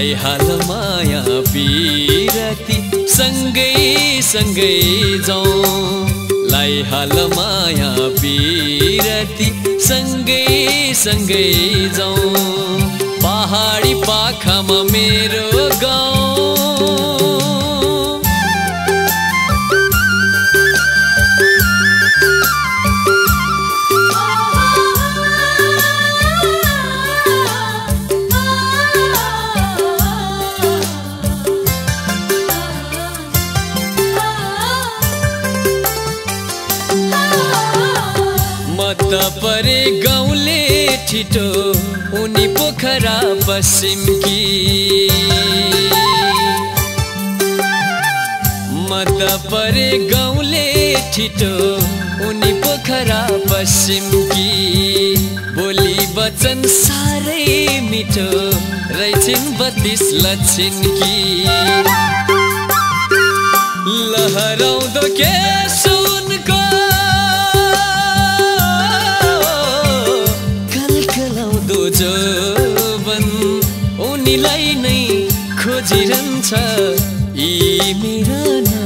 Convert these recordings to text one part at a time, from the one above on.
लाई हाल माया पिरती सँगै सँगै जाउँ। लाई हाल माया पिरती सँगै सँगै जाउँ। पहाडी पाखामा मेरो गाउँ। मत परे गाउँले छिटो उनी पोखरा पश्चिमकी मत परे गाउँले छिटो उनी पोखरा पश्चिमकी बोली वचन साह्रै मिठो रहेछन् बत्तिस लक्षिणकी लहराउँदो के उनीलाई नै खोजिरहन्छ यी मेरा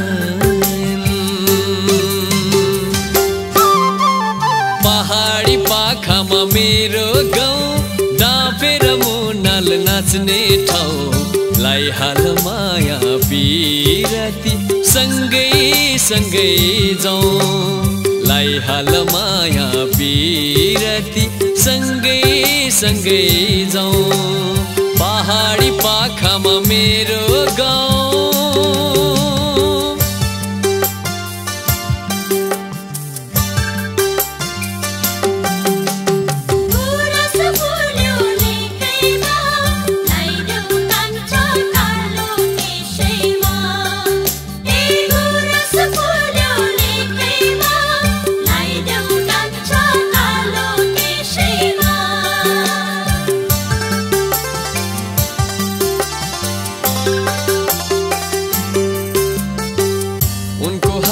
पहाडी पाखामा मेरो गाउँ डाँफेर मुनाल नाच्ने ठाउँ लाई हाल माया पिरती सँगै सँगै जाउँ लाई हाल माया पिरती सँगै सँगै जाउँ। पाखामा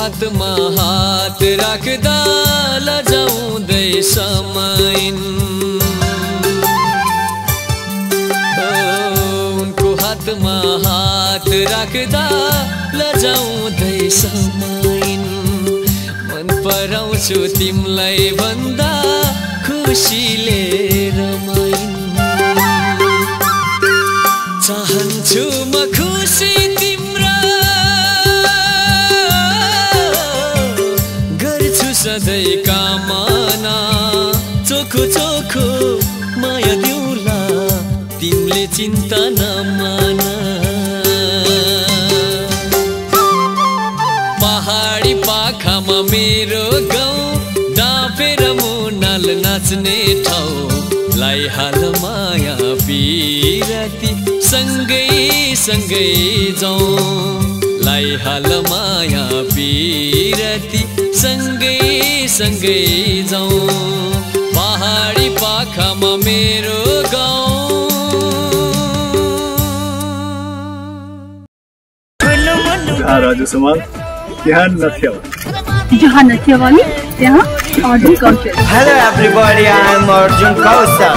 हातमा हात राख्दा लजाउँदै समैन ओ, उनको हातमा हात राख्दा लजाउँदै समैन मन पराउँछु तिमीलाई भन्दा खुसीले रमाइन्। चाहन्छु मेरो गाउँ डाँफेर मुनाल नाच्ने ठाउँ। लाई हाल माया पिरती सँगै सँगै जाउँ। लाई हाल माया पिरती सँगै सँगै जाउँ। पहाडी पाखामा मेरो गाउँ। राजु जहाँ नथ्यो भने त्यहाँ अर्जुन कौशल Hello everybody, I am Arjun Kausar.